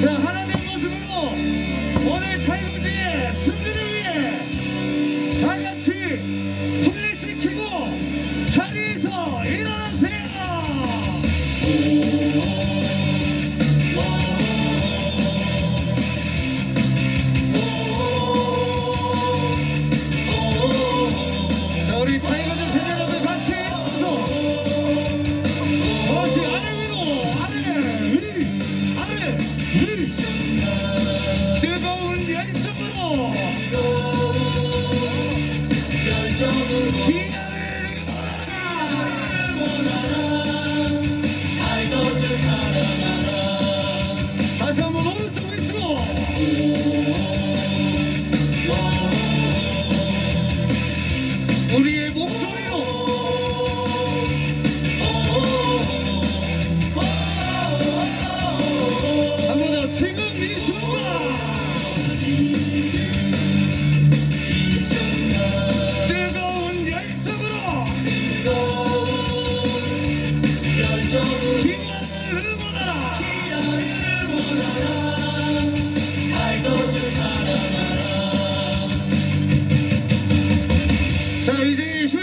자 하나 된 모습으로 오늘 타이거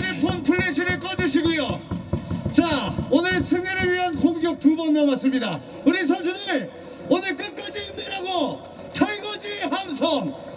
휴대폰 플래시를 꺼주시고요. 자 오늘 승리를 위한 공격 두 번 남았습니다. 우리 선수들 오늘 끝까지 힘내라고. 타이거즈 함성. 5초